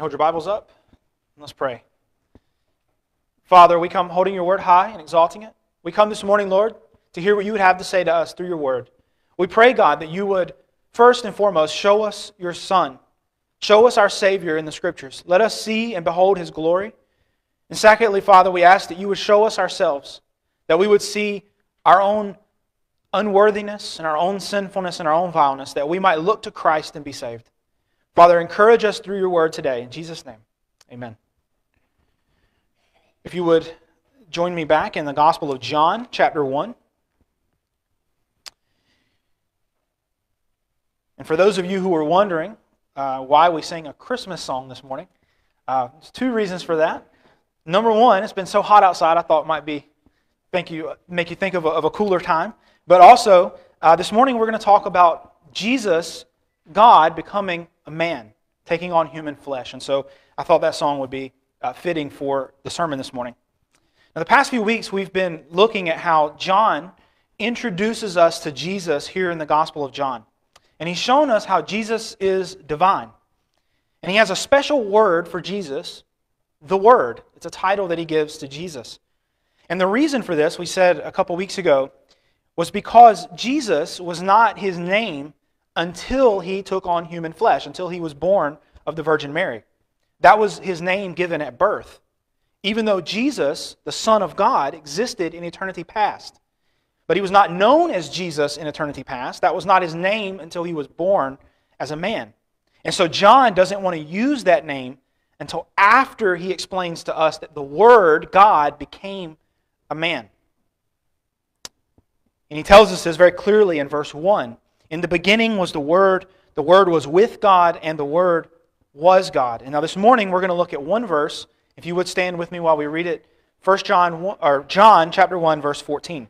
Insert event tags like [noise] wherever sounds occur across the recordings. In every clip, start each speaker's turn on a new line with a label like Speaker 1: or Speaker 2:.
Speaker 1: you hold your Bibles up? and Let's pray. Father, we come holding your word high and exalting it. We come this morning, Lord, to hear what you would have to say to us through your word. We pray, God, that you would first and foremost show us your Son. Show us our Savior in the Scriptures. Let us see and behold his glory. And secondly, Father, we ask that you would show us ourselves, that we would see our own unworthiness and our own sinfulness and our own vileness, that we might look to Christ and be saved. Father, encourage us through your word today. In Jesus' name, amen. If you would join me back in the Gospel of John, chapter 1. And for those of you who are wondering uh, why we sing a Christmas song this morning, uh, there's two reasons for that. Number one, it's been so hot outside, I thought it might be thank you, make you think of a, of a cooler time. But also, uh, this morning we're going to talk about Jesus, God, becoming a man, taking on human flesh. And so I thought that song would be uh, fitting for the sermon this morning. Now, the past few weeks we've been looking at how John introduces us to Jesus here in the Gospel of John. And he's shown us how Jesus is divine. And he has a special word for Jesus, the Word. It's a title that he gives to Jesus. And the reason for this, we said a couple weeks ago, was because Jesus was not his name until he took on human flesh, until he was born of the Virgin Mary. That was his name given at birth, even though Jesus, the Son of God, existed in eternity past. But he was not known as Jesus in eternity past. That was not his name until he was born as a man. And so John doesn't want to use that name until after he explains to us that the Word, God, became a man. And he tells us this very clearly in verse 1. In the beginning was the Word, the Word was with God, and the Word was God. And now this morning we're going to look at one verse. If you would stand with me while we read it, 1 John or John chapter 1 verse 14.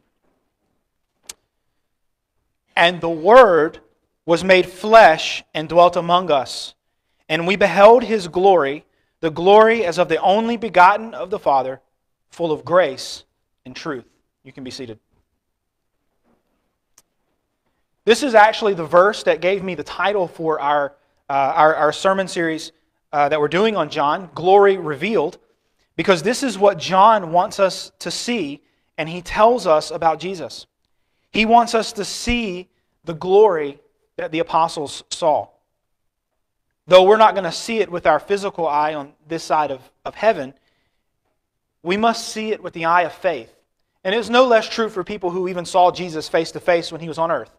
Speaker 1: And the word was made flesh and dwelt among us, and we beheld his glory, the glory as of the only begotten of the Father, full of grace and truth. You can be seated. This is actually the verse that gave me the title for our, uh, our, our, sermon series uh, that we're doing on John, Glory Revealed, because this is what John wants us to see, and he tells us about Jesus. He wants us to see the glory that the apostles saw. Though we're not going to see it with our physical eye on this side of, of heaven, we must see it with the eye of faith. And it's no less true for people who even saw Jesus face to face when he was on earth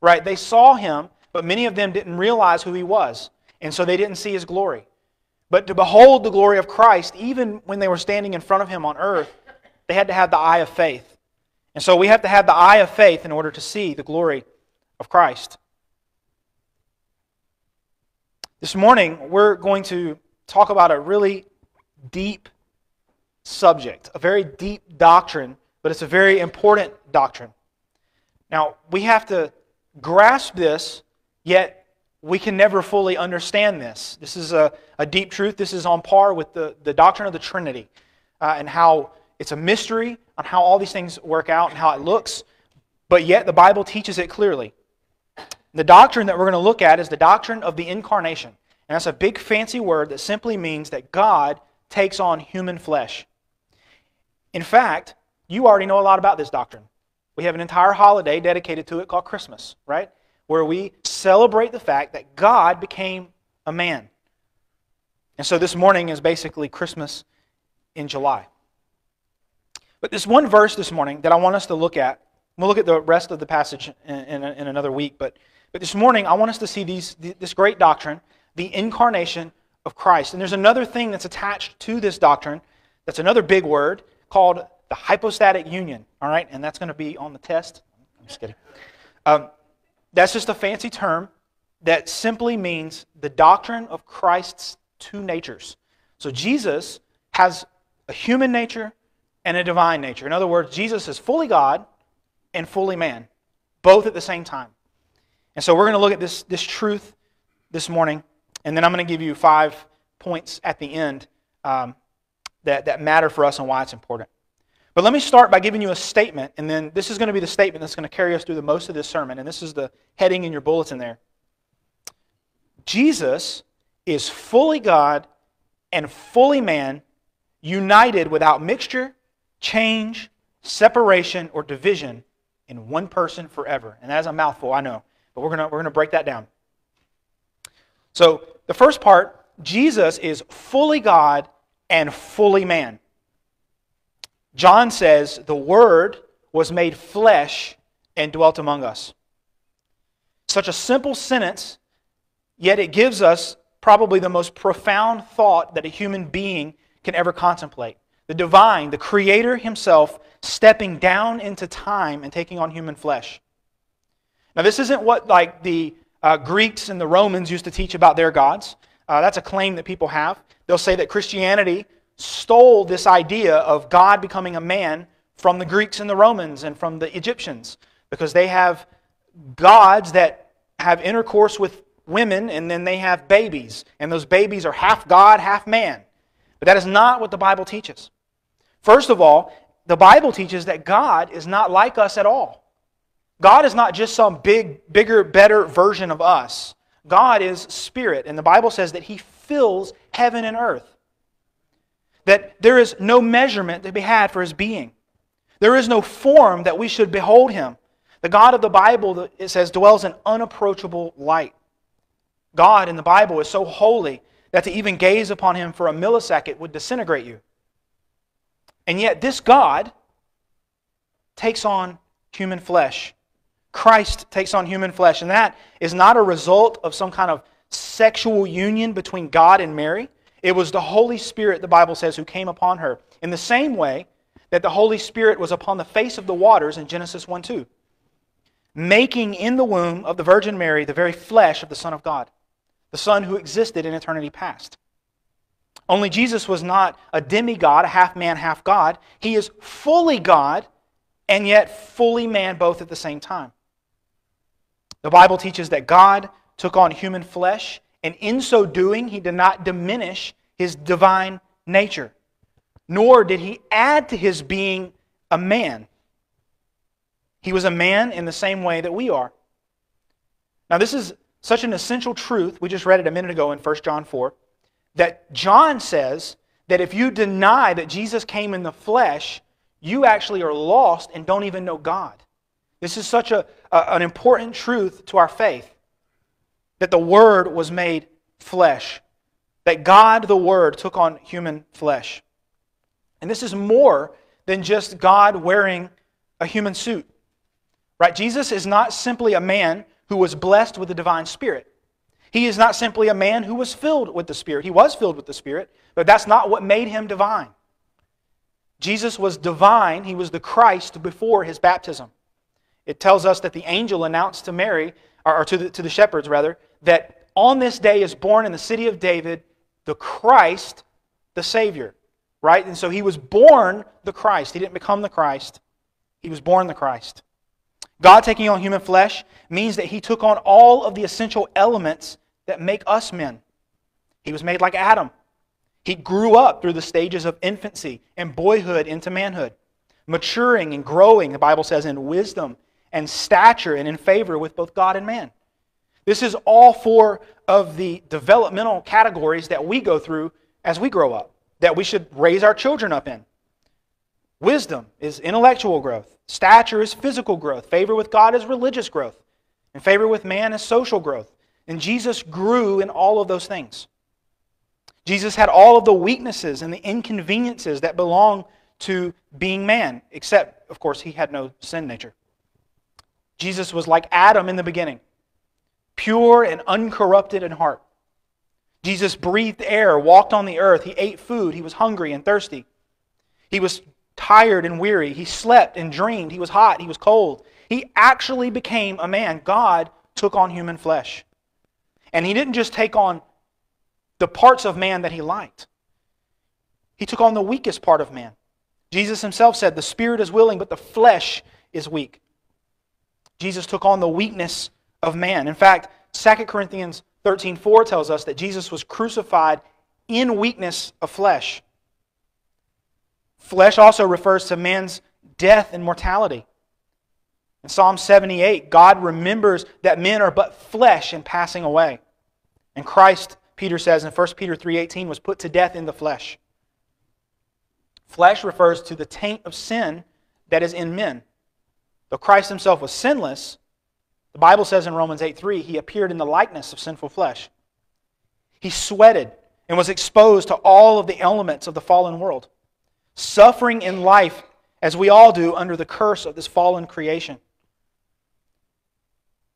Speaker 1: right? They saw him, but many of them didn't realize who he was, and so they didn't see his glory. But to behold the glory of Christ, even when they were standing in front of him on earth, they had to have the eye of faith. And so we have to have the eye of faith in order to see the glory of Christ. This morning, we're going to talk about a really deep subject, a very deep doctrine, but it's a very important doctrine. Now, we have to grasp this, yet we can never fully understand this. This is a, a deep truth. This is on par with the, the doctrine of the Trinity uh, and how it's a mystery on how all these things work out and how it looks, but yet the Bible teaches it clearly. The doctrine that we're going to look at is the doctrine of the incarnation. And that's a big fancy word that simply means that God takes on human flesh. In fact, you already know a lot about this doctrine. We have an entire holiday dedicated to it called Christmas, right? Where we celebrate the fact that God became a man. And so this morning is basically Christmas in July. But this one verse this morning that I want us to look at, we'll look at the rest of the passage in, in, in another week, but, but this morning I want us to see these, this great doctrine, the incarnation of Christ. And there's another thing that's attached to this doctrine that's another big word called the hypostatic union, all right? And that's going to be on the test. I'm just kidding. Um, that's just a fancy term that simply means the doctrine of Christ's two natures. So Jesus has a human nature and a divine nature. In other words, Jesus is fully God and fully man, both at the same time. And so we're going to look at this, this truth this morning, and then I'm going to give you five points at the end um, that, that matter for us and why it's important. But let me start by giving you a statement, and then this is going to be the statement that's going to carry us through the most of this sermon, and this is the heading in your bulletin there. Jesus is fully God and fully man, united without mixture, change, separation, or division in one person forever. And that is a mouthful, I know, but we're going to, we're going to break that down. So, the first part, Jesus is fully God and fully man. John says, The Word was made flesh and dwelt among us. Such a simple sentence, yet it gives us probably the most profound thought that a human being can ever contemplate. The divine, the Creator Himself, stepping down into time and taking on human flesh. Now, this isn't what like the uh, Greeks and the Romans used to teach about their gods. Uh, that's a claim that people have. They'll say that Christianity stole this idea of God becoming a man from the Greeks and the Romans and from the Egyptians because they have gods that have intercourse with women and then they have babies. And those babies are half God, half man. But that is not what the Bible teaches. First of all, the Bible teaches that God is not like us at all. God is not just some big, bigger, better version of us. God is spirit, and the Bible says that He fills heaven and earth. That there is no measurement to be had for His being. There is no form that we should behold Him. The God of the Bible, it says, dwells in unapproachable light. God in the Bible is so holy that to even gaze upon Him for a millisecond would disintegrate you. And yet, this God takes on human flesh Christ takes on human flesh. And that is not a result of some kind of sexual union between God and Mary. It was the Holy Spirit, the Bible says, who came upon her. In the same way that the Holy Spirit was upon the face of the waters in Genesis 1 2, making in the womb of the Virgin Mary the very flesh of the Son of God, the Son who existed in eternity past. Only Jesus was not a demigod, a half man, half God. He is fully God and yet fully man both at the same time. The Bible teaches that God took on human flesh, and in so doing, he did not diminish his divine nature, nor did he add to his being a man. He was a man in the same way that we are. Now, this is such an essential truth. We just read it a minute ago in 1 John 4 that John says that if you deny that Jesus came in the flesh, you actually are lost and don't even know God. This is such a, a, an important truth to our faith that the Word was made flesh, that God, the Word, took on human flesh. And this is more than just God wearing a human suit. Right? Jesus is not simply a man who was blessed with the divine spirit. He is not simply a man who was filled with the Spirit. He was filled with the Spirit, but that's not what made him divine. Jesus was divine. He was the Christ before his baptism. It tells us that the angel announced to Mary, or to the, to the shepherds rather, that on this day is born in the city of David the Christ, the Savior. Right? And so he was born the Christ. He didn't become the Christ, he was born the Christ. God taking on human flesh means that he took on all of the essential elements that make us men. He was made like Adam. He grew up through the stages of infancy and boyhood into manhood, maturing and growing, the Bible says, in wisdom and stature and in favor with both God and man. This is all four of the developmental categories that we go through as we grow up, that we should raise our children up in. Wisdom is intellectual growth, stature is physical growth, favor with God is religious growth, and favor with man is social growth. And Jesus grew in all of those things. Jesus had all of the weaknesses and the inconveniences that belong to being man, except, of course, he had no sin nature. Jesus was like Adam in the beginning, pure and uncorrupted in heart. Jesus breathed air, walked on the earth, he ate food, he was hungry and thirsty. He was tired and weary, he slept and dreamed, he was hot, he was cold. He actually became a man. God took on human flesh. And he didn't just take on the parts of man that he liked, he took on the weakest part of man. Jesus himself said, The spirit is willing, but the flesh is weak. Jesus took on the weakness of man. In fact, 2 Corinthians 13:4 tells us that Jesus was crucified in weakness of flesh. Flesh also refers to man's death and mortality. In Psalm 78, God remembers that men are but flesh and passing away. And Christ Peter says in 1 Peter 3:18 was put to death in the flesh. Flesh refers to the taint of sin that is in men. Though Christ himself was sinless, the Bible says in Romans 8:3 he appeared in the likeness of sinful flesh. He sweated and was exposed to all of the elements of the fallen world, suffering in life as we all do under the curse of this fallen creation.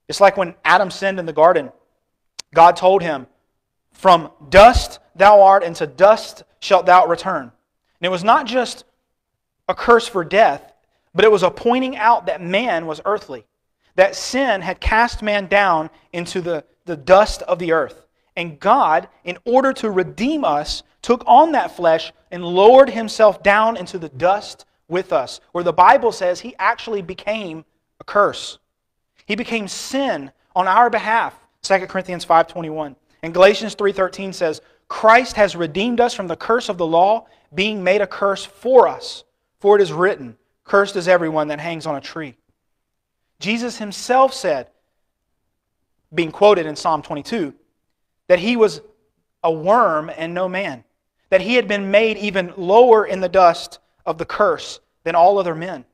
Speaker 1: It's like when Adam sinned in the garden. God told him, From dust thou art, and to dust shalt thou return. And it was not just a curse for death, but it was a pointing out that man was earthly, that sin had cast man down into the, the dust of the earth. And God, in order to redeem us, took on that flesh and lowered himself down into the dust with us, where the Bible says he actually became a curse. He became sin on our behalf. 2 Corinthians 5:21. And Galatians 3:13 says, "Christ has redeemed us from the curse of the law, being made a curse for us. For it is written, cursed is everyone that hangs on a tree." Jesus himself said, being quoted in Psalm 22, that he was a worm and no man, that he had been made even lower in the dust of the curse than all other men.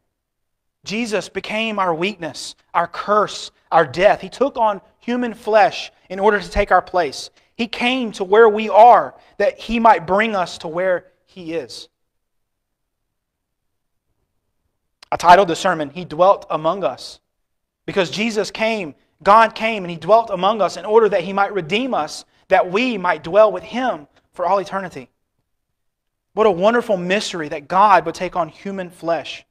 Speaker 1: Jesus became our weakness, our curse, our death. He took on human flesh in order to take our place. He came to where we are that he might bring us to where he is. I titled the sermon, He Dwelt Among Us. Because Jesus came, God came, and He dwelt among us in order that He might redeem us, that we might dwell with Him for all eternity. What a wonderful mystery that God would take on human flesh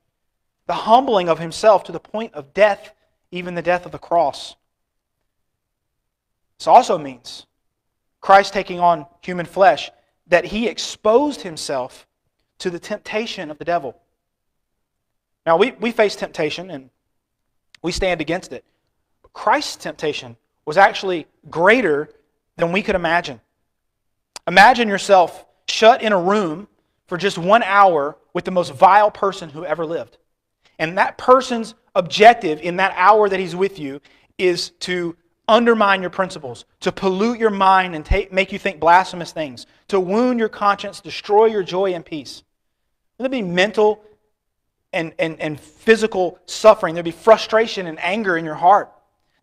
Speaker 1: the humbling of himself to the point of death, even the death of the cross. This also means Christ taking on human flesh, that he exposed himself to the temptation of the devil. Now, we, we face temptation and we stand against it. But Christ's temptation was actually greater than we could imagine. Imagine yourself shut in a room for just one hour with the most vile person who ever lived. And that person's objective in that hour that he's with you is to undermine your principles, to pollute your mind and take, make you think blasphemous things, to wound your conscience, destroy your joy and peace. There'll be mental and, and, and physical suffering. There'd be frustration and anger in your heart.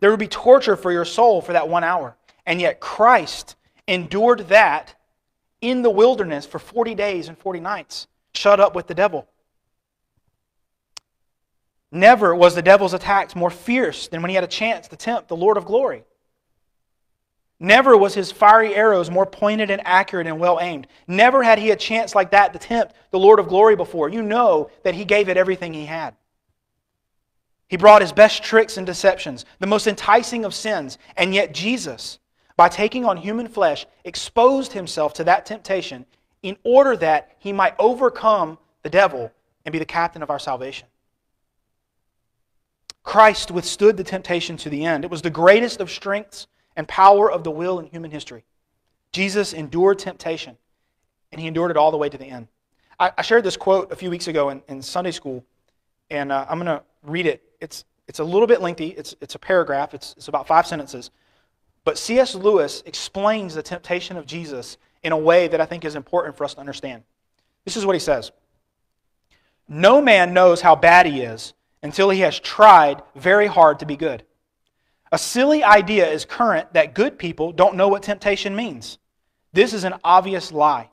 Speaker 1: There would be torture for your soul for that one hour. And yet Christ endured that in the wilderness for 40 days and 40 nights, shut up with the devil. Never was the devil's attacks more fierce than when he had a chance to tempt the Lord of glory. Never was his fiery arrows more pointed and accurate and well aimed. Never had he a chance like that to tempt the Lord of glory before. You know that he gave it everything he had. He brought his best tricks and deceptions, the most enticing of sins, and yet Jesus, by taking on human flesh, exposed himself to that temptation in order that he might overcome the devil and be the captain of our salvation. Christ withstood the temptation to the end. It was the greatest of strengths and power of the will in human history. Jesus endured temptation, and he endured it all the way to the end. I, I shared this quote a few weeks ago in, in Sunday school, and uh, I'm going to read it. It's, it's a little bit lengthy, it's, it's a paragraph, it's, it's about five sentences. But C.S. Lewis explains the temptation of Jesus in a way that I think is important for us to understand. This is what he says No man knows how bad he is until he has tried very hard to be good. A silly idea is current that good people don't know what temptation means. This is an obvious lie.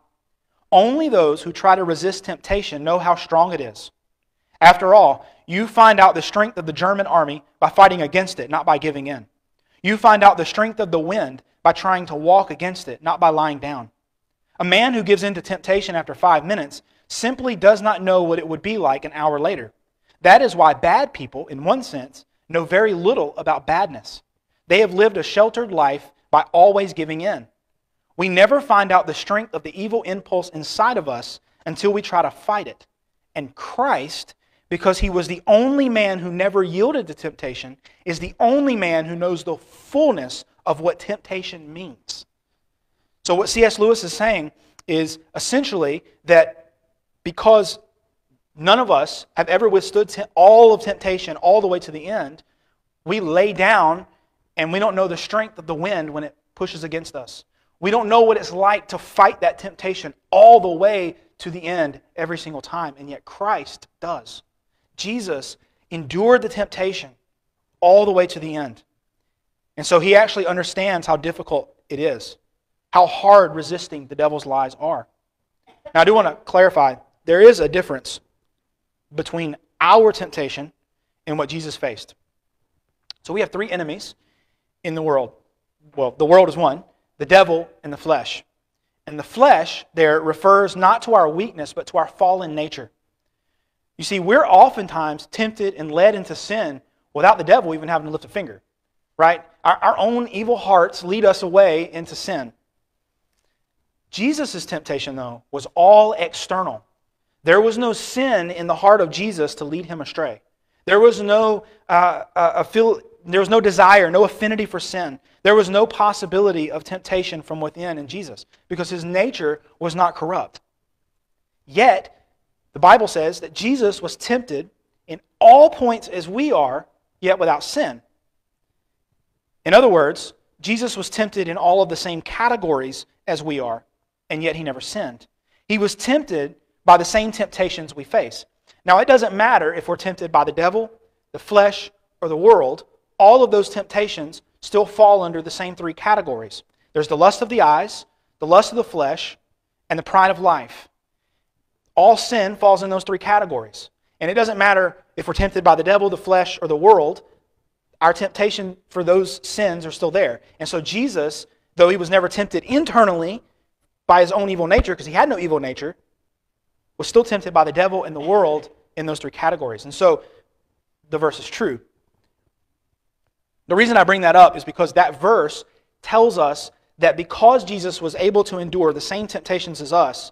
Speaker 1: Only those who try to resist temptation know how strong it is. After all, you find out the strength of the German army by fighting against it, not by giving in. You find out the strength of the wind by trying to walk against it, not by lying down. A man who gives in to temptation after five minutes simply does not know what it would be like an hour later. That is why bad people, in one sense, know very little about badness. They have lived a sheltered life by always giving in. We never find out the strength of the evil impulse inside of us until we try to fight it. And Christ, because he was the only man who never yielded to temptation, is the only man who knows the fullness of what temptation means. So, what C.S. Lewis is saying is essentially that because None of us have ever withstood all of temptation all the way to the end. We lay down and we don't know the strength of the wind when it pushes against us. We don't know what it's like to fight that temptation all the way to the end every single time, and yet Christ does. Jesus endured the temptation all the way to the end. And so he actually understands how difficult it is, how hard resisting the devil's lies are. Now, I do want to clarify there is a difference between our temptation and what Jesus faced. So we have three enemies in the world. Well, the world is one the devil and the flesh. And the flesh there refers not to our weakness, but to our fallen nature. You see, we're oftentimes tempted and led into sin without the devil even having to lift a finger, right? Our, our own evil hearts lead us away into sin. Jesus' temptation, though, was all external. There was no sin in the heart of Jesus to lead him astray. There was no uh, uh, there was no desire, no affinity for sin. There was no possibility of temptation from within in Jesus because his nature was not corrupt. Yet, the Bible says that Jesus was tempted in all points as we are, yet without sin. In other words, Jesus was tempted in all of the same categories as we are, and yet he never sinned. He was tempted by the same temptations we face. Now, it doesn't matter if we're tempted by the devil, the flesh, or the world, all of those temptations still fall under the same three categories there's the lust of the eyes, the lust of the flesh, and the pride of life. All sin falls in those three categories. And it doesn't matter if we're tempted by the devil, the flesh, or the world, our temptation for those sins are still there. And so Jesus, though he was never tempted internally by his own evil nature, because he had no evil nature, was still tempted by the devil and the world in those three categories. And so the verse is true. The reason I bring that up is because that verse tells us that because Jesus was able to endure the same temptations as us,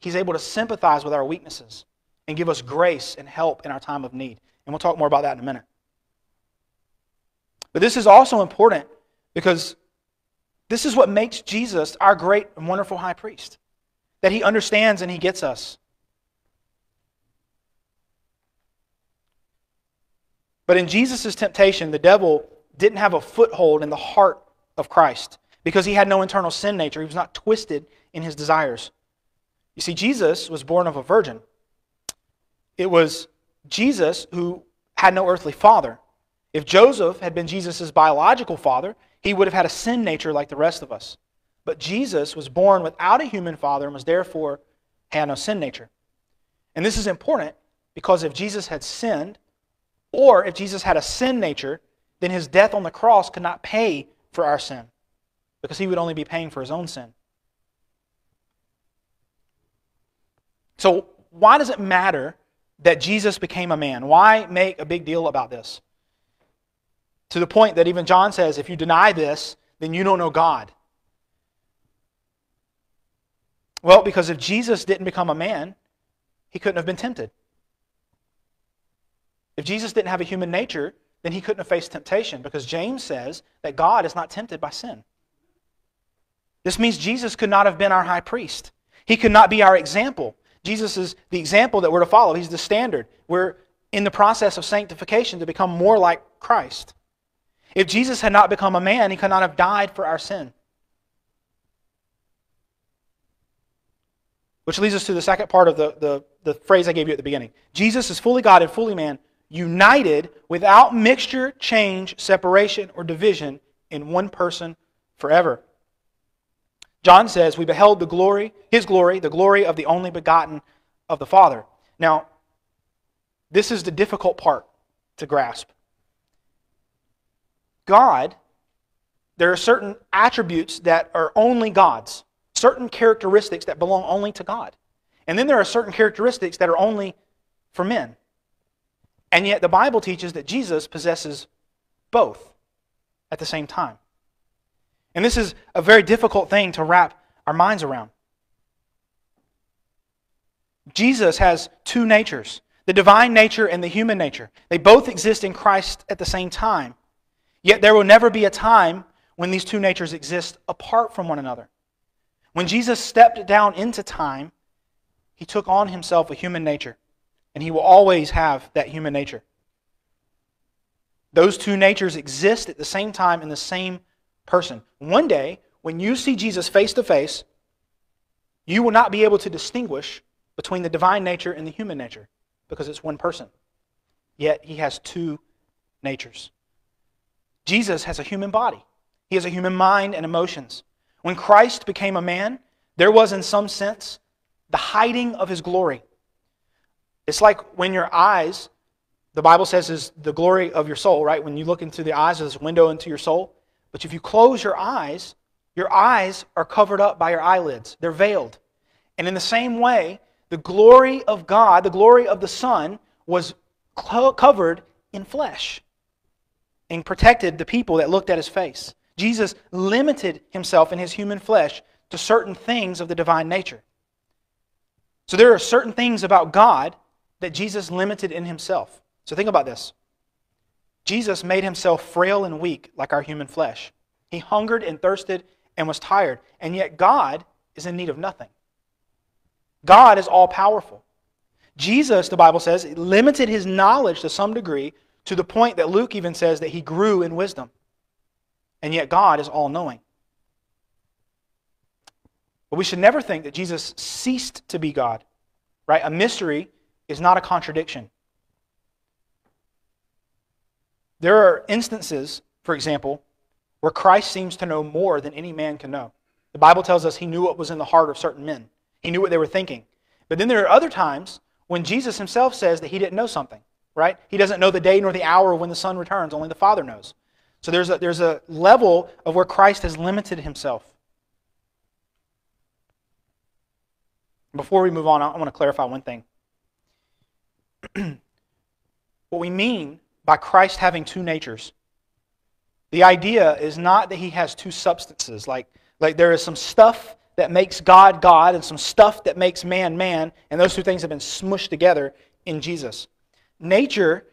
Speaker 1: he's able to sympathize with our weaknesses and give us grace and help in our time of need. And we'll talk more about that in a minute. But this is also important because this is what makes Jesus our great and wonderful high priest. That he understands and he gets us. But in Jesus' temptation, the devil didn't have a foothold in the heart of Christ because he had no internal sin nature. He was not twisted in his desires. You see, Jesus was born of a virgin. It was Jesus who had no earthly father. If Joseph had been Jesus' biological father, he would have had a sin nature like the rest of us. But Jesus was born without a human father and was therefore had no sin nature. And this is important because if Jesus had sinned, or if Jesus had a sin nature, then his death on the cross could not pay for our sin because he would only be paying for his own sin. So, why does it matter that Jesus became a man? Why make a big deal about this? To the point that even John says, if you deny this, then you don't know God. Well, because if Jesus didn't become a man, he couldn't have been tempted. If Jesus didn't have a human nature, then he couldn't have faced temptation because James says that God is not tempted by sin. This means Jesus could not have been our high priest. He could not be our example. Jesus is the example that we're to follow. He's the standard. We're in the process of sanctification to become more like Christ. If Jesus had not become a man, he could not have died for our sin. Which leads us to the second part of the, the, the phrase I gave you at the beginning. Jesus is fully God and fully man, united without mixture, change, separation, or division in one person forever. John says, We beheld the glory, his glory, the glory of the only begotten of the Father. Now, this is the difficult part to grasp. God, there are certain attributes that are only God's, certain characteristics that belong only to God. And then there are certain characteristics that are only for men. And yet the Bible teaches that Jesus possesses both at the same time. And this is a very difficult thing to wrap our minds around. Jesus has two natures the divine nature and the human nature. They both exist in Christ at the same time. Yet there will never be a time when these two natures exist apart from one another. When Jesus stepped down into time, he took on himself a human nature and he will always have that human nature. Those two natures exist at the same time in the same person. One day, when you see Jesus face to face, you will not be able to distinguish between the divine nature and the human nature because it's one person. Yet he has two natures. Jesus has a human body, he has a human mind and emotions. When Christ became a man, there was, in some sense, the hiding of his glory. It's like when your eyes, the Bible says, is the glory of your soul, right? When you look into the eyes of this window into your soul. But if you close your eyes, your eyes are covered up by your eyelids, they're veiled. And in the same way, the glory of God, the glory of the Son, was covered in flesh and protected the people that looked at his face. Jesus limited himself in his human flesh to certain things of the divine nature. So there are certain things about God that Jesus limited in himself. So think about this. Jesus made himself frail and weak like our human flesh. He hungered and thirsted and was tired, and yet God is in need of nothing. God is all powerful. Jesus, the Bible says, limited his knowledge to some degree to the point that Luke even says that he grew in wisdom. And yet God is all knowing. But we should never think that Jesus ceased to be God. Right? A mystery is not a contradiction. There are instances, for example, where Christ seems to know more than any man can know. The Bible tells us he knew what was in the heart of certain men, he knew what they were thinking. But then there are other times when Jesus himself says that he didn't know something, right? He doesn't know the day nor the hour when the Son returns, only the Father knows. So there's a, there's a level of where Christ has limited himself. Before we move on, I want to clarify one thing. [clears throat] what we mean by Christ having two natures, the idea is not that he has two substances, like, like there is some stuff that makes God God and some stuff that makes man man, and those two things have been smushed together in Jesus. Nature,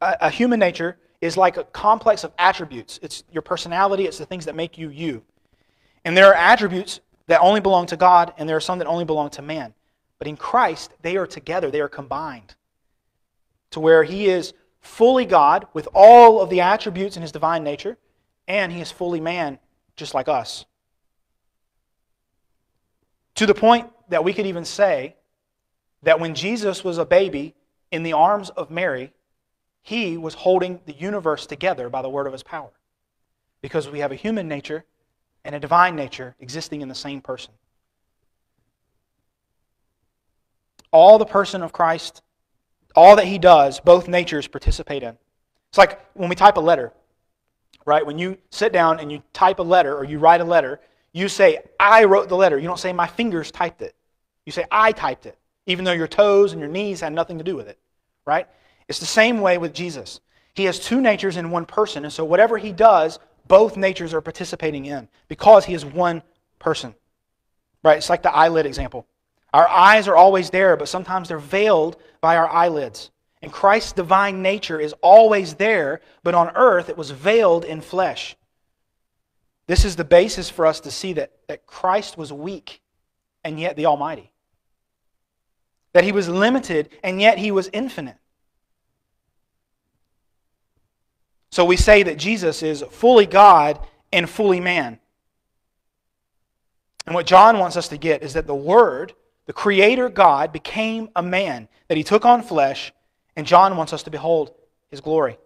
Speaker 1: a, a human nature, is like a complex of attributes. It's your personality, it's the things that make you you. And there are attributes that only belong to God, and there are some that only belong to man. But in Christ, they are together, they are combined to where he is fully God with all of the attributes in his divine nature, and he is fully man just like us. To the point that we could even say that when Jesus was a baby in the arms of Mary, he was holding the universe together by the word of his power. Because we have a human nature and a divine nature existing in the same person. All the person of Christ, all that he does, both natures participate in. It's like when we type a letter, right? When you sit down and you type a letter or you write a letter, you say, I wrote the letter. You don't say, my fingers typed it. You say, I typed it, even though your toes and your knees had nothing to do with it, right? It's the same way with Jesus. He has two natures in one person, and so whatever he does, both natures are participating in because he is one person. Right? It's like the eyelid example. Our eyes are always there, but sometimes they're veiled by our eyelids. And Christ's divine nature is always there, but on earth it was veiled in flesh. This is the basis for us to see that, that Christ was weak and yet the Almighty. That he was limited and yet he was infinite. So we say that Jesus is fully God and fully man. And what John wants us to get is that the Word, the Creator God, became a man, that he took on flesh, and John wants us to behold his glory.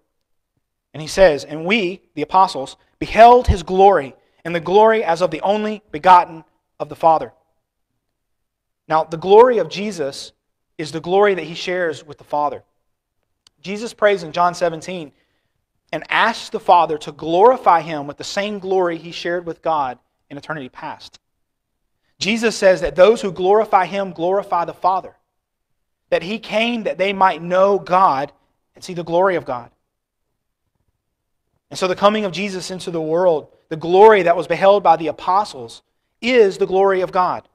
Speaker 1: And he says, And we, the apostles, beheld his glory, and the glory as of the only begotten of the Father. Now, the glory of Jesus is the glory that he shares with the Father. Jesus prays in John 17 and asks the Father to glorify him with the same glory he shared with God in eternity past. Jesus says that those who glorify him glorify the Father, that he came that they might know God and see the glory of God. And so the coming of Jesus into the world, the glory that was beheld by the apostles, is the glory of God.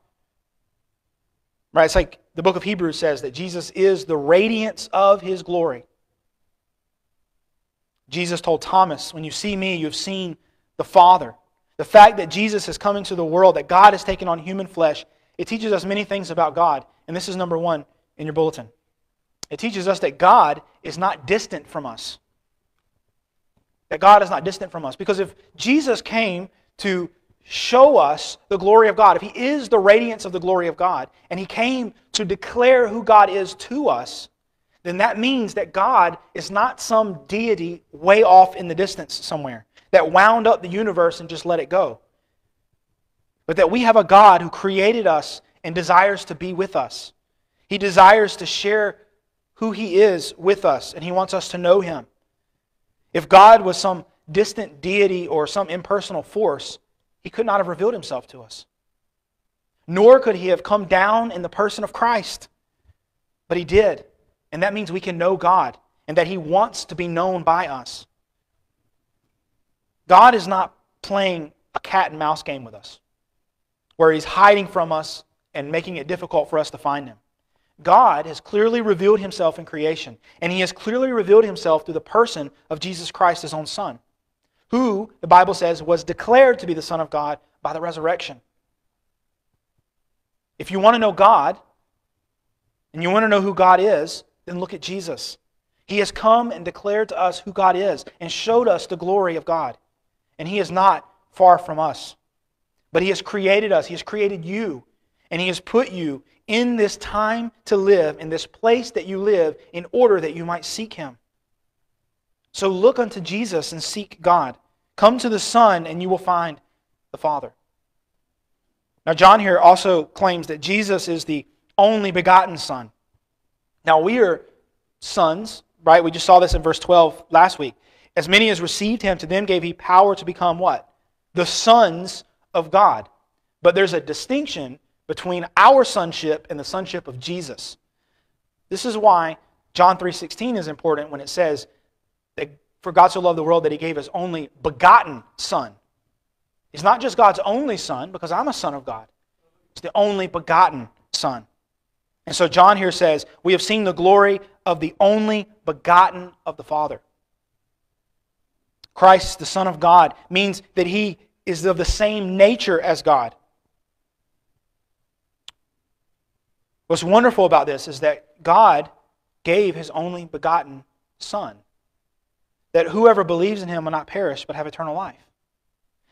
Speaker 1: Right? It's like the book of Hebrews says that Jesus is the radiance of his glory. Jesus told Thomas, When you see me, you've seen the Father. The fact that Jesus has come into the world, that God has taken on human flesh, it teaches us many things about God. And this is number one in your bulletin. It teaches us that God is not distant from us. That God is not distant from us. Because if Jesus came to show us the glory of God, if He is the radiance of the glory of God, and He came to declare who God is to us, then that means that God is not some deity way off in the distance somewhere that wound up the universe and just let it go. But that we have a God who created us and desires to be with us. He desires to share who He is with us, and He wants us to know Him. If God was some distant deity or some impersonal force, He could not have revealed Himself to us. Nor could He have come down in the person of Christ. But He did. And that means we can know God and that He wants to be known by us. God is not playing a cat and mouse game with us where He's hiding from us and making it difficult for us to find Him. God has clearly revealed himself in creation, and he has clearly revealed himself through the person of Jesus Christ, his own Son, who, the Bible says, was declared to be the Son of God by the resurrection. If you want to know God, and you want to know who God is, then look at Jesus. He has come and declared to us who God is and showed us the glory of God. And He is not far from us. But He has created us, He has created you, and He has put you in this time to live, in this place that you live, in order that you might seek Him. So look unto Jesus and seek God. Come to the Son, and you will find the Father. Now, John here also claims that Jesus is the only begotten Son. Now, we are sons, right? We just saw this in verse 12 last week. As many as received him, to them gave he power to become what? The sons of God. But there's a distinction between our sonship and the sonship of Jesus. This is why John 3:16 is important when it says that for God so loved the world that he gave his only begotten son. He's not just God's only son because I'm a son of God. He's the only begotten son. And so John here says, "We have seen the glory of the only begotten of the Father." Christ, the Son of God, means that he is of the same nature as God. What's wonderful about this is that God gave his only begotten Son, that whoever believes in him will not perish but have eternal life.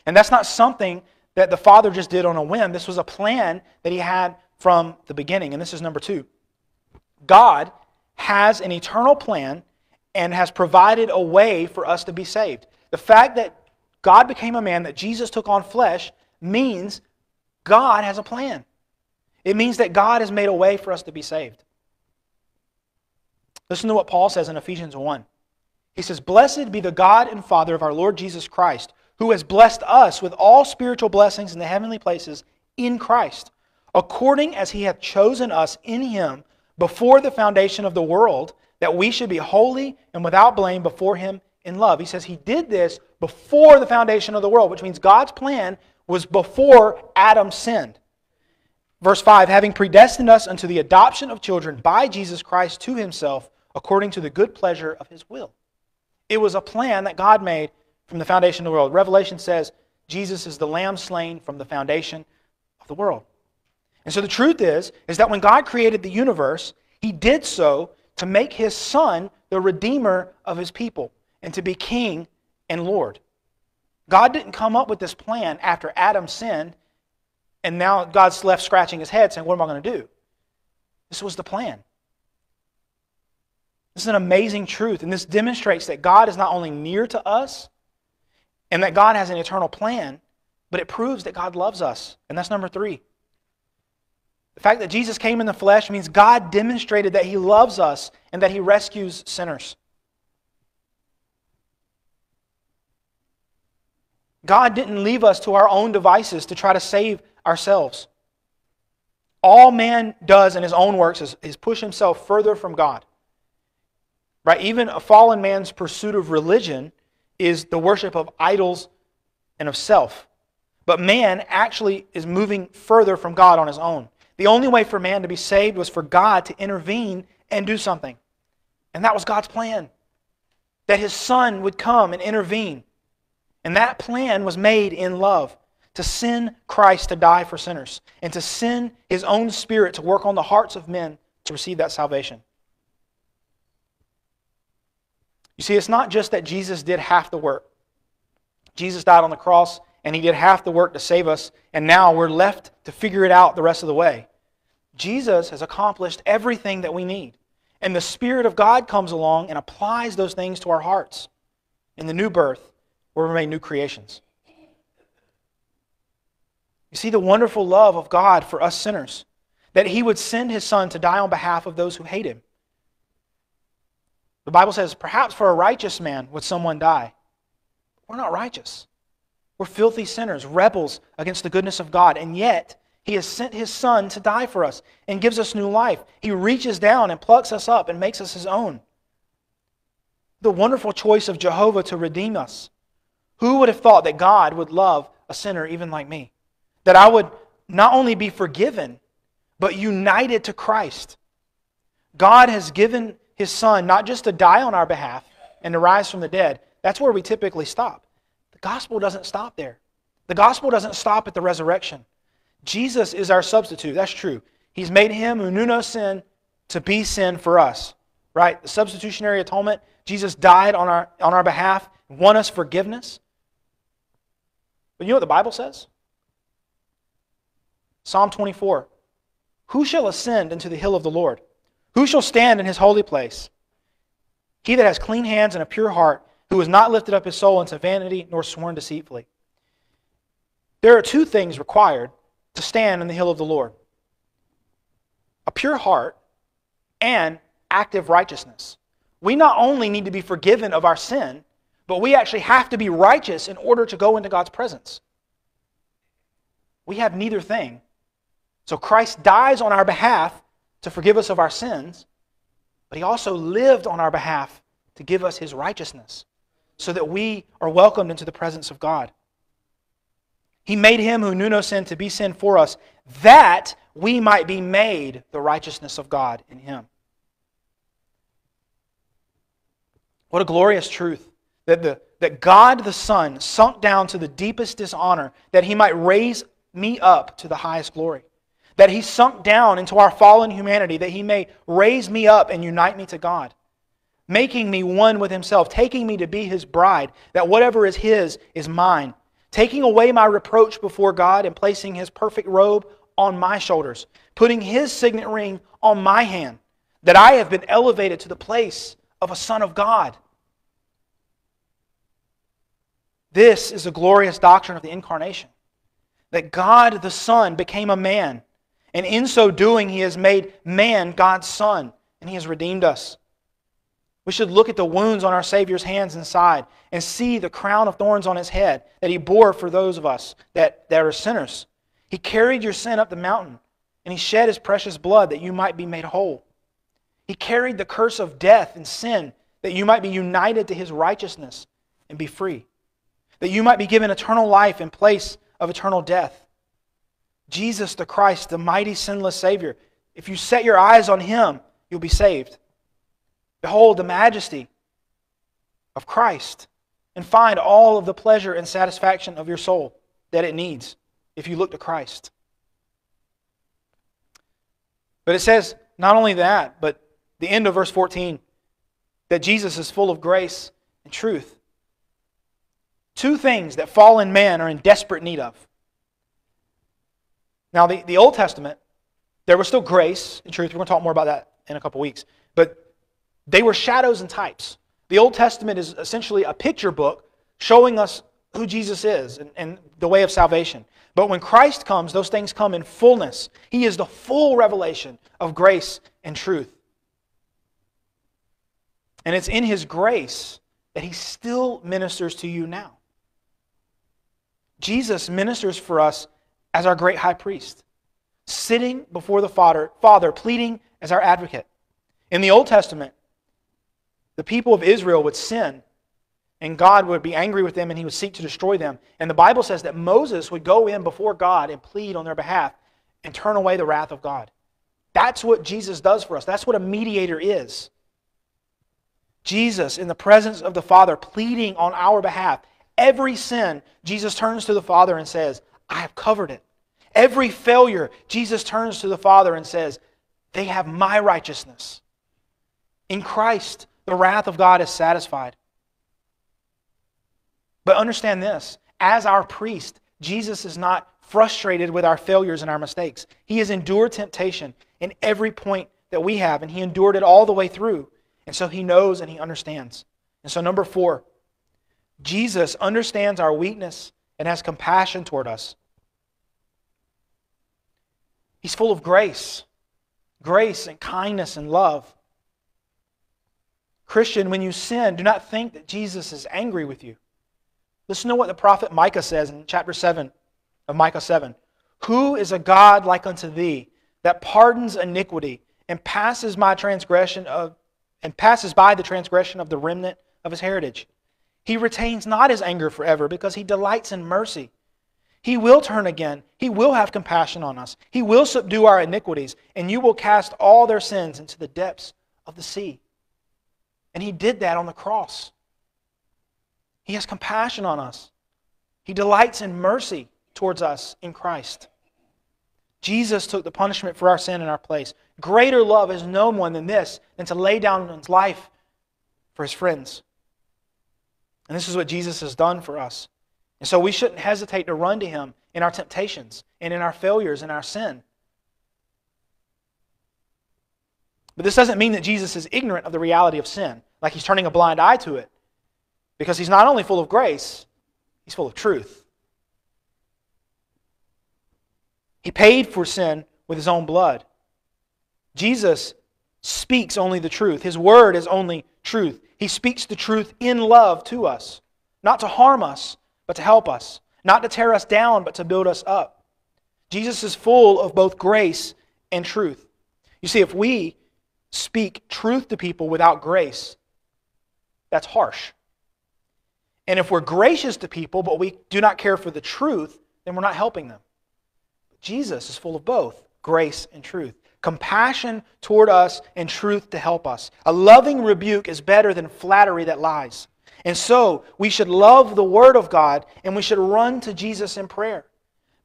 Speaker 1: And that's not something that the Father just did on a whim. This was a plan that he had from the beginning. And this is number two God has an eternal plan and has provided a way for us to be saved. The fact that God became a man, that Jesus took on flesh, means God has a plan. It means that God has made a way for us to be saved. Listen to what Paul says in Ephesians 1. He says, Blessed be the God and Father of our Lord Jesus Christ, who has blessed us with all spiritual blessings in the heavenly places in Christ, according as he hath chosen us in him before the foundation of the world, that we should be holy and without blame before him in love. He says he did this before the foundation of the world, which means God's plan was before Adam sinned. Verse 5 having predestined us unto the adoption of children by Jesus Christ to himself, according to the good pleasure of his will. It was a plan that God made from the foundation of the world. Revelation says Jesus is the lamb slain from the foundation of the world. And so the truth is is that when God created the universe, he did so to make his son the redeemer of his people and to be king and lord. God didn't come up with this plan after Adam sinned and now God's left scratching his head saying, What am I going to do? This was the plan. This is an amazing truth, and this demonstrates that God is not only near to us and that God has an eternal plan, but it proves that God loves us. And that's number three. The fact that Jesus came in the flesh means God demonstrated that He loves us and that He rescues sinners. God didn't leave us to our own devices to try to save ourselves. All man does in his own works is, is push himself further from God. Right? Even a fallen man's pursuit of religion is the worship of idols and of self. But man actually is moving further from God on his own. The only way for man to be saved was for God to intervene and do something. And that was God's plan. That his son would come and intervene. And that plan was made in love to send Christ to die for sinners and to send his own spirit to work on the hearts of men to receive that salvation. You see, it's not just that Jesus did half the work. Jesus died on the cross and he did half the work to save us, and now we're left to figure it out the rest of the way. Jesus has accomplished everything that we need. And the Spirit of God comes along and applies those things to our hearts. In the new birth, we're made new creations. You see the wonderful love of God for us sinners, that He would send His Son to die on behalf of those who hate Him. The Bible says, perhaps for a righteous man would someone die. We're not righteous. We're filthy sinners, rebels against the goodness of God, and yet He has sent His Son to die for us and gives us new life. He reaches down and plucks us up and makes us His own. The wonderful choice of Jehovah to redeem us. Who would have thought that God would love a sinner even like me? That I would not only be forgiven, but united to Christ. God has given his son not just to die on our behalf and to rise from the dead. That's where we typically stop. The gospel doesn't stop there. The gospel doesn't stop at the resurrection. Jesus is our substitute. That's true. He's made him who knew no sin to be sin for us. Right? The substitutionary atonement. Jesus died on our, on our behalf, won us forgiveness. But you know what the Bible says? Psalm 24 Who shall ascend into the hill of the Lord? Who shall stand in his holy place? He that has clean hands and a pure heart, who has not lifted up his soul into vanity nor sworn deceitfully. There are two things required to stand in the hill of the Lord a pure heart and active righteousness. We not only need to be forgiven of our sin, but we actually have to be righteous in order to go into God's presence. We have neither thing. So Christ dies on our behalf to forgive us of our sins, but he also lived on our behalf to give us his righteousness so that we are welcomed into the presence of God. He made him who knew no sin to be sin for us, that we might be made the righteousness of God in him. What a glorious truth that, the, that God the Son sunk down to the deepest dishonor that he might raise me up to the highest glory that he sunk down into our fallen humanity, that he may raise me up and unite me to God, making me one with himself, taking me to be his bride, that whatever is his is mine, taking away my reproach before God and placing his perfect robe on my shoulders, putting his signet ring on my hand, that I have been elevated to the place of a son of God. This is a glorious doctrine of the incarnation. That God the Son became a man and in so doing, he has made man God's son, and he has redeemed us. We should look at the wounds on our Savior's hands and side and see the crown of thorns on his head that he bore for those of us that, that are sinners. He carried your sin up the mountain, and he shed his precious blood that you might be made whole. He carried the curse of death and sin that you might be united to his righteousness and be free, that you might be given eternal life in place of eternal death. Jesus the Christ, the mighty sinless Savior. If you set your eyes on him, you'll be saved. Behold the majesty of Christ and find all of the pleasure and satisfaction of your soul that it needs if you look to Christ. But it says not only that, but the end of verse 14 that Jesus is full of grace and truth. Two things that fallen men are in desperate need of now, the, the Old Testament, there was still grace and truth. We're going to talk more about that in a couple weeks. But they were shadows and types. The Old Testament is essentially a picture book showing us who Jesus is and, and the way of salvation. But when Christ comes, those things come in fullness. He is the full revelation of grace and truth. And it's in His grace that He still ministers to you now. Jesus ministers for us as our great high priest, sitting before the Father, Father, pleading as our advocate. In the Old Testament, the people of Israel would sin, and God would be angry with them and he would seek to destroy them. And the Bible says that Moses would go in before God and plead on their behalf and turn away the wrath of God. That's what Jesus does for us. That's what a mediator is. Jesus, in the presence of the Father, pleading on our behalf. Every sin, Jesus turns to the Father and says, I have covered it. Every failure, Jesus turns to the Father and says, They have my righteousness. In Christ, the wrath of God is satisfied. But understand this as our priest, Jesus is not frustrated with our failures and our mistakes. He has endured temptation in every point that we have, and he endured it all the way through. And so he knows and he understands. And so, number four, Jesus understands our weakness and has compassion toward us. He's full of grace, grace and kindness and love. Christian, when you sin, do not think that Jesus is angry with you. Listen to what the prophet Micah says in chapter 7 of Micah 7. Who is a God like unto thee that pardons iniquity and passes my transgression of and passes by the transgression of the remnant of his heritage? He retains not his anger forever because he delights in mercy. He will turn again. He will have compassion on us. He will subdue our iniquities, and you will cast all their sins into the depths of the sea. And he did that on the cross. He has compassion on us. He delights in mercy towards us in Christ. Jesus took the punishment for our sin in our place. Greater love has no one than this, than to lay down one's life for his friends. And this is what Jesus has done for us. And so we shouldn't hesitate to run to him in our temptations and in our failures and our sin. But this doesn't mean that Jesus is ignorant of the reality of sin, like he's turning a blind eye to it. Because he's not only full of grace, he's full of truth. He paid for sin with his own blood. Jesus speaks only the truth. His word is only truth. He speaks the truth in love to us, not to harm us, but to help us, not to tear us down, but to build us up. Jesus is full of both grace and truth. You see, if we speak truth to people without grace, that's harsh. And if we're gracious to people, but we do not care for the truth, then we're not helping them. Jesus is full of both grace and truth. Compassion toward us and truth to help us. A loving rebuke is better than flattery that lies. And so we should love the Word of God and we should run to Jesus in prayer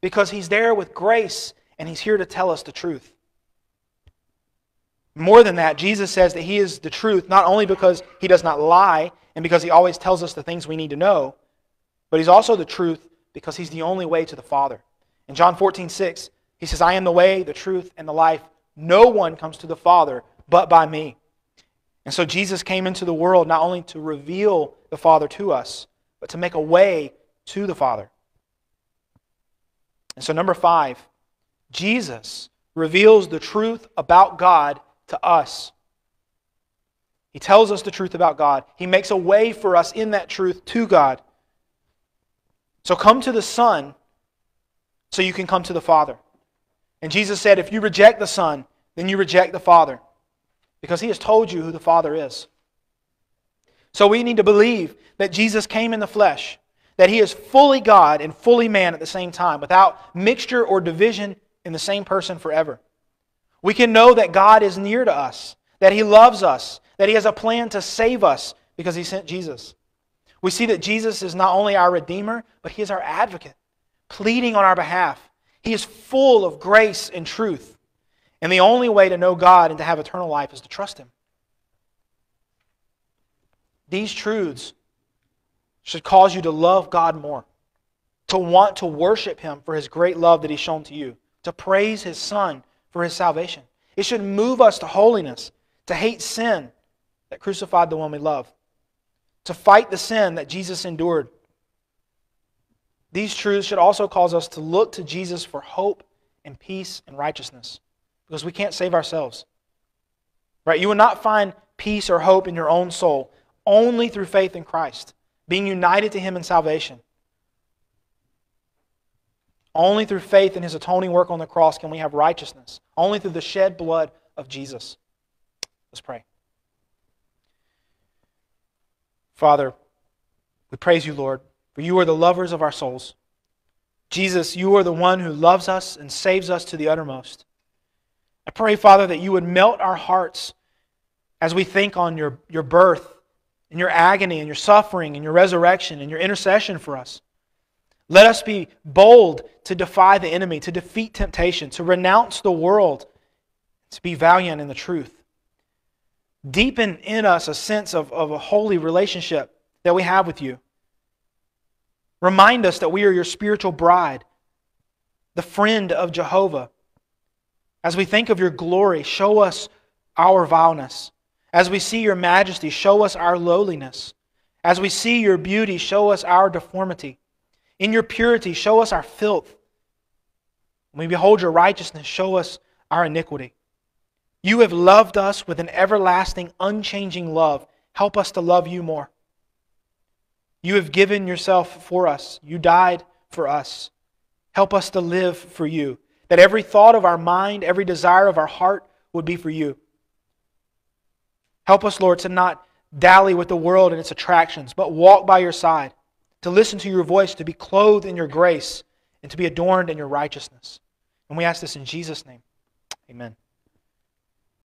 Speaker 1: because He's there with grace and He's here to tell us the truth. More than that, Jesus says that He is the truth not only because He does not lie and because He always tells us the things we need to know, but He's also the truth because He's the only way to the Father. In John 14, 6, He says, I am the way, the truth, and the life. No one comes to the Father but by me. And so Jesus came into the world not only to reveal the Father to us, but to make a way to the Father. And so, number five, Jesus reveals the truth about God to us. He tells us the truth about God. He makes a way for us in that truth to God. So come to the Son so you can come to the Father. And Jesus said, if you reject the Son, then you reject the Father because he has told you who the Father is. So we need to believe that Jesus came in the flesh, that he is fully God and fully man at the same time, without mixture or division in the same person forever. We can know that God is near to us, that he loves us, that he has a plan to save us because he sent Jesus. We see that Jesus is not only our Redeemer, but he is our advocate, pleading on our behalf. He is full of grace and truth. And the only way to know God and to have eternal life is to trust Him. These truths should cause you to love God more, to want to worship Him for His great love that He's shown to you, to praise His Son for His salvation. It should move us to holiness, to hate sin that crucified the one we love, to fight the sin that Jesus endured. These truths should also cause us to look to Jesus for hope and peace and righteousness because we can't save ourselves. Right? You will not find peace or hope in your own soul only through faith in Christ, being united to Him in salvation. Only through faith in His atoning work on the cross can we have righteousness. Only through the shed blood of Jesus. Let's pray. Father, we praise you, Lord, for you are the lovers of our souls. Jesus, you are the one who loves us and saves us to the uttermost. I pray, Father, that you would melt our hearts as we think on your, your birth and your agony and your suffering and your resurrection and your intercession for us. Let us be bold to defy the enemy, to defeat temptation, to renounce the world, to be valiant in the truth. Deepen in us a sense of, of a holy relationship that we have with you. Remind us that we are your spiritual bride, the friend of Jehovah. As we think of your glory, show us our vileness. As we see your majesty, show us our lowliness. As we see your beauty, show us our deformity. In your purity, show us our filth. When we behold your righteousness, show us our iniquity. You have loved us with an everlasting, unchanging love. Help us to love you more. You have given yourself for us. You died for us. Help us to live for you. That every thought of our mind, every desire of our heart would be for you. Help us, Lord, to not dally with the world and its attractions, but walk by your side, to listen to your voice, to be clothed in your grace, and to be adorned in your righteousness. And we ask this in Jesus' name. Amen.